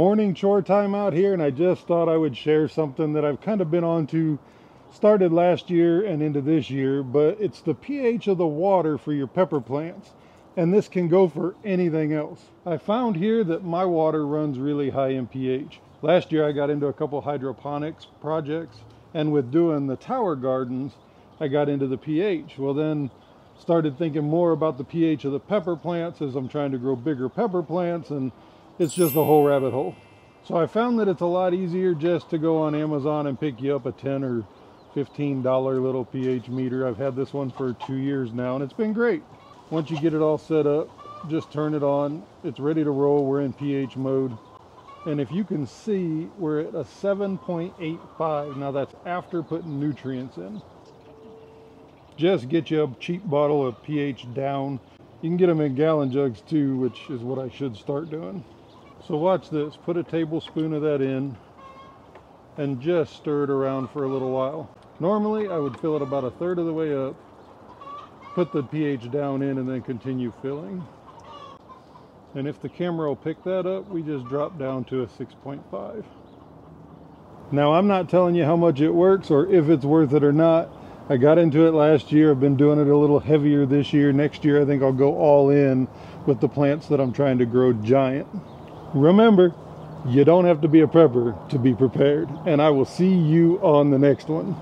morning chore time out here and I just thought I would share something that I've kind of been on to started last year and into this year but it's the pH of the water for your pepper plants and this can go for anything else. I found here that my water runs really high in pH. Last year I got into a couple hydroponics projects and with doing the tower gardens I got into the pH. Well then started thinking more about the pH of the pepper plants as I'm trying to grow bigger pepper plants and it's just a whole rabbit hole. So I found that it's a lot easier just to go on Amazon and pick you up a 10 or $15 little pH meter. I've had this one for two years now and it's been great. Once you get it all set up, just turn it on. It's ready to roll. We're in pH mode. And if you can see, we're at a 7.85. Now that's after putting nutrients in. Just get you a cheap bottle of pH down. You can get them in gallon jugs too, which is what I should start doing. So watch this, put a tablespoon of that in and just stir it around for a little while. Normally I would fill it about a third of the way up, put the pH down in and then continue filling. And if the camera will pick that up, we just drop down to a 6.5. Now I'm not telling you how much it works or if it's worth it or not. I got into it last year. I've been doing it a little heavier this year. Next year I think I'll go all in with the plants that I'm trying to grow giant. Remember, you don't have to be a prepper to be prepared. And I will see you on the next one.